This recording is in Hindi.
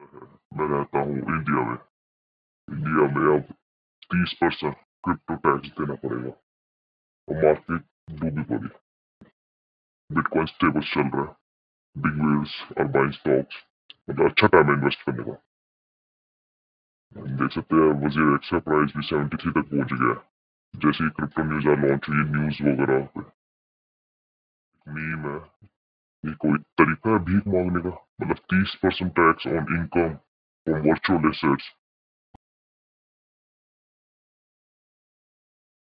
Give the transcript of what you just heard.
मैं रहता हूँ इंडिया में इंडिया में अब तीस परसेंट क्रिप्टो टैक्स देना पड़ेगा और मार्केट डूबी पड़ी बिटकॉइन स्टेबल चल रहा है बिग वेल्स और स्टॉक्स मतलब अच्छा टाइम इन्वेस्ट करने का देख सकते हैं वज़ीर एक्स प्राइस भी सेवेंटी थ्री तक पहुँच गया जैसे ही क्रिप्टो न्यूज़ लॉन्च हुई न्यूज़ वगैरह पे मीम है ये कोई तरीका है भीख मांगने का? मतलब तीस percent tax on income from virtual assets